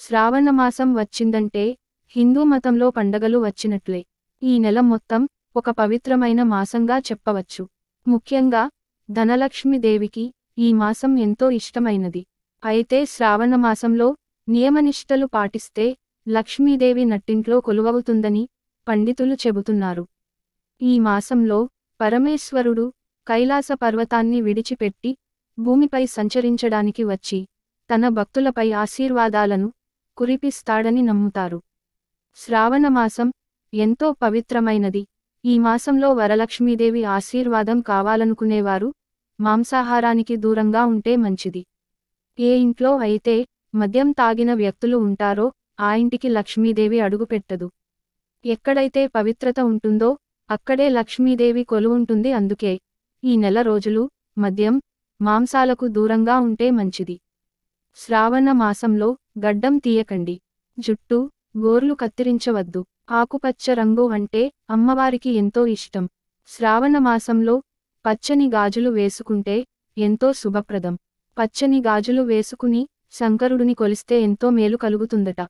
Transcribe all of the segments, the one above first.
శ్రావణమాసం వచ్చిందంటే హిందూ మతంలో పండగలు వచ్చినట్లే. ఈ నెల మొత్తం ఒక పవిత్రమైన మాసంగా చెప్పవచ్చు. ముఖ్యంగా ధనలక్ష్మీదేవికి ఈ మాసం ఎంతో ఇష్టమైనది. అయితే శ్రావణమాసంలో నియమనిష్టలు పాటిస్తే లక్ష్మీదేవి నట్టింట్లో కొలువవుతుందని పండితులు చెబుతున్నారు. ఈ మాసంలో పరమేశ్వరుడు కైలాస పర్వతాన్ని విడిచిపెట్టి భూమిపై సంచరించడానికి వచ్చి తన భక్తులపై ఆశీర్వాదాలను కురిపిస్తాడని నమ్ముతారు. శ్రావణమాసం ఎంతో పవిత్రమైనది. ఈ మాసంలో వరలక్ష్మీదేవి ఆశీర్వాదం కావాలనుకునేవారు మాంసాహారానికి దూరంగా ఉంటే మంచిది. ఏ ఇంట్లో అయితే మద్యం తాగిన వ్యక్తులు ఉంటారో ఆ ఇంటికి లక్ష్మీదేవి అడుగుపెట్టదు. ఎక్కడైతే పవిత్రత ఉంటుందో అక్కడే లక్ష్మీదేవి కొలువుంటుంది అందుకే ఈ నెల రోజులు మద్యం మాంసాలకు దూరంగా ఉంటే మంచిది. శ్రావణ మాసంలో గడ్డం తీయకండి. జుట్టు గోర్లు కత్తిరించవద్దు. ఆకుపచ్చ రంగు అంటే అమ్మవారికి ఎంతో ఇష్టం. శ్రావణ మాసంలో పచ్చని గాజులు వేసుకుంటే ఎంతో శుభప్రదం. పచ్చని గాజులు వేసుకుని శంకరుడిని కొలిస్తే ఎంతో మేలు కలుగుతుందట.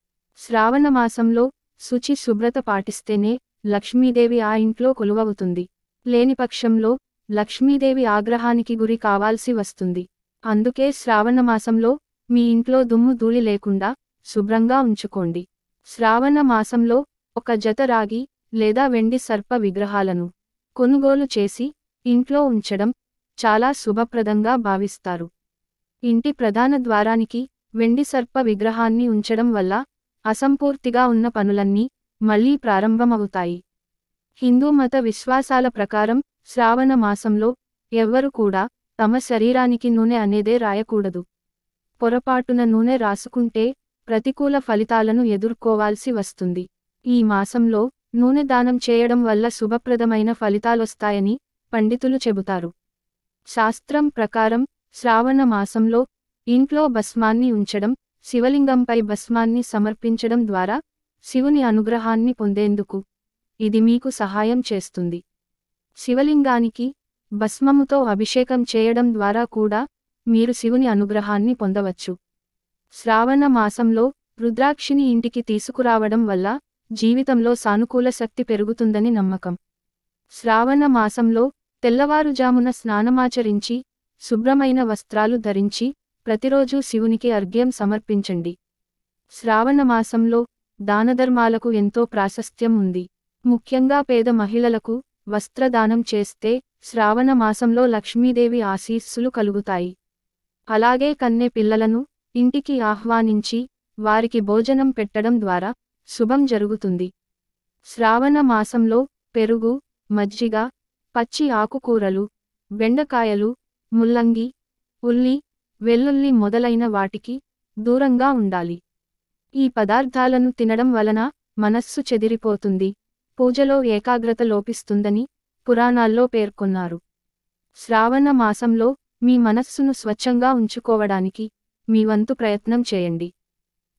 శ్రావణ మాసంలో శుచి శుభ్రత పాటిస్తేనే లక్ష్మీదేవి ఆ ఇంట్లో కొలువవుతుంది. లేని పక్షంలో లక్ష్మీదేవి ఆగ్రహానికి గురి కావాల్సి వస్తుంది. అందుకే శ్రావణ మాసంలో మీ ఇంట్లో దుమ్ము ధూళి లేకుండా శుభ్రంగా ఉంచుకోండి. శ్రావణ మాసంలో ఒక జత రాగి లేదా వెండి సర్ప విగ్రహాలను కొనుగోలు చేసి ఇంట్లో ఉంచడం చాలా శుభప్రదంగా భావిస్తారు. ఇంటి ప్రధాన ద్వారానికి వెండి సర్ప విగ్రహాన్ని ఉంచడం వల్ల అసంపూర్తిగా ఉన్న పనులన్నీ మళ్ళీ ప్రారంభమవుతాయి. హిందూ మత విశ్వాసాల ప్రకారం శ్రావణ మాసంలో ఎవ్వరు కూడా తమ శరీరానికి నూనె అనేదే రాయకూడదు. పొరపాటున నూనె రాసుకుంటే ప్రతికూల ఫలితాలను ఎదుర్కోవాల్సి వస్తుంది. ఈ మాసంలో నూనె దానం చేయడం వల్ల శుభప్రదమైన ఫలితాలొస్తాయని పండితులు చెబుతారు. శాస్త్రం ప్రకారం శ్రావణ మాసంలో ఇంట్లో భస్మాన్ని ఉంచడం శివలింగంపై భస్మాన్ని సమర్పించడం ద్వారా శివుని అనుగ్రహాన్ని పొందేందుకు ఇది మీకు సహాయం చేస్తుంది. శివలింగానికి భస్మముతో అభిషేకం చేయడం ద్వారా కూడా మీరు శివుని అనుగ్రహాన్ని పొందవచ్చు. శ్రావణ మాసంలో రుద్రాక్షిని ఇంటికి తీసుకురావడం వల్ల జీవితంలో సానుకూల శక్తి పెరుగుతుందని నమ్మకం. శ్రావణ మాసంలో తెల్లవారుజామున స్నానమాచరించి శుభ్రమైన వస్త్రాలు ధరించి ప్రతిరోజూ శివునికి అర్ఘ్యం సమర్పించండి. శ్రావణ మాసంలో దానధర్మాలకు ఎంతో ప్రాశస్త్యం ఉంది. ముఖ్యంగా పేద మహిళలకు వస్త్రదానం చేస్తే శ్రావణ మాసంలో లక్ష్మీదేవి ఆశీస్సులు కలుగుతాయి. అలాగే కన్నె పిల్లలను ఇంటికి ఆహ్వానించి వారికి భోజనం పెట్టడం ద్వారా శుభం జరుగుతుంది. శ్రావణ మాసంలో పెరుగు మజ్జిగ పచ్చి ఆకుకూరలు బెండకాయలు ముల్లంగి ఉల్లి వెల్లుల్లి మొదలైన వాటికి దూరంగా ఉండాలి. ఈ పదార్థాలను తినడం వలన మనస్సు చెదిరిపోతుంది పూజలో ఏకాగ్రత లోపిస్తుందని పురాణాల్లో పేర్కొన్నారు. శ్రావణ మాసంలో మీ మనస్సును స్వచ్ఛంగా ఉంచుకోవడానికి మీ వంతు ప్రయత్నం చేయండి.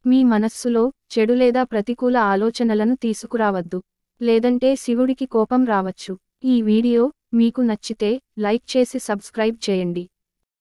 మీ మనస్సులో చెడు లేదా ప్రతికూల ఆలోచనలను తీసుకురావద్దు. లేదంటే శివుడికి కోపం రావచ్చు. ఈ వీడియో మీకు నచ్చితే లైక్ చేసి సబ్స్క్రైబ్ చేయండి.